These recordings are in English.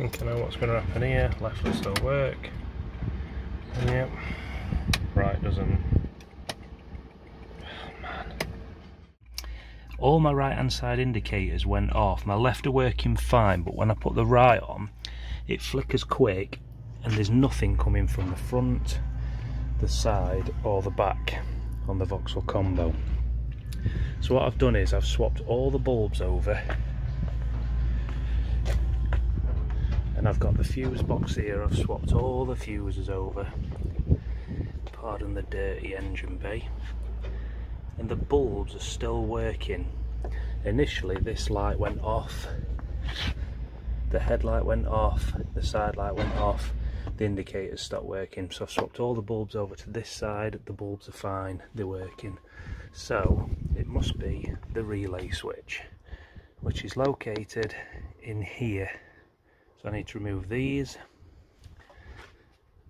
I know oh, what's going to happen here. Left will still work. And yep, right doesn't. Man. All my right hand side indicators went off. My left are working fine, but when I put the right on, it flickers quick and there's nothing coming from the front, the side or the back on the Vauxhall Combo. So what I've done is I've swapped all the bulbs over and I've got the fuse box here, I've swapped all the fuses over, pardon the dirty engine bay, and the bulbs are still working. Initially this light went off, the headlight went off, the side light went off, the indicators stopped working. So I've swapped all the bulbs over to this side, the bulbs are fine, they're working. So it must be the relay switch, which is located in here. So I need to remove these,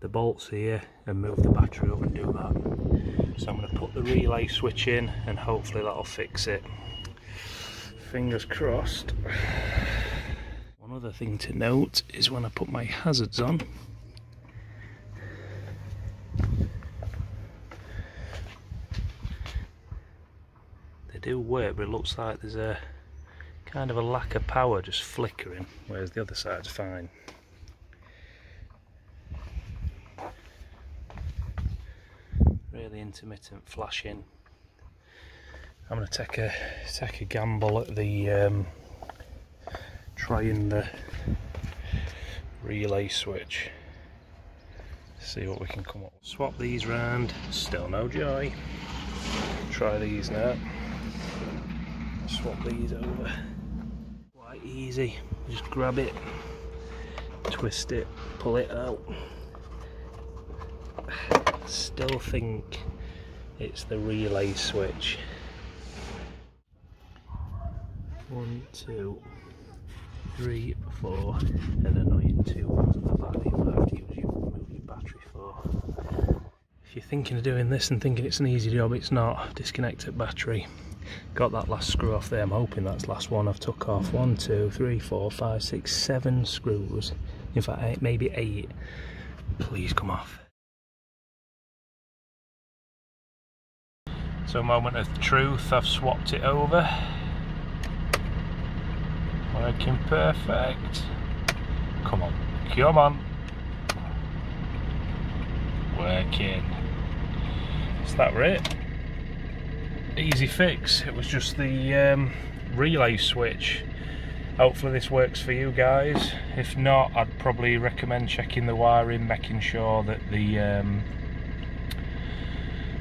the bolts here, and move the battery up and do that. So I'm going to put the relay switch in and hopefully that'll fix it. Fingers crossed. One other thing to note is when I put my hazards on, they do work but it looks like there's a kind of a lack of power just flickering whereas the other side's fine. Really intermittent flashing. I'm going to take a take a gamble at the um, trying the relay switch. See what we can come up with. swap these round. Still no joy. Try these now. Swap these over quite easy. Just grab it twist it pull it out. Still think it's the relay switch. One two three four and annoying two ones on the back that you have to use your, move your battery for. If you're thinking of doing this and thinking it's an easy job it's not. Disconnect it battery got that last screw off there. I'm hoping that's last one. I've took off one two three four five six seven screws. In fact eight, maybe eight. Please come off. So moment of truth. I've swapped it over. Working perfect. Come on. Come on. Working. Is that right easy fix. It was just the um, relay switch. Hopefully this works for you guys. If not I'd probably recommend checking the wiring making sure that the um,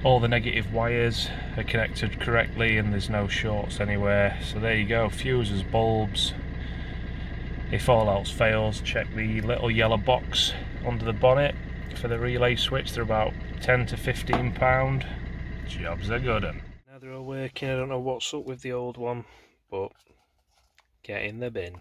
all the negative wires are connected correctly and there's no shorts anywhere. So there you go fuses bulbs. If all else fails check the little yellow box under the bonnet for the relay switch. They're about 10 to 15 pound. Jobs are good they're all working. I don't know what's up with the old one but get in the bin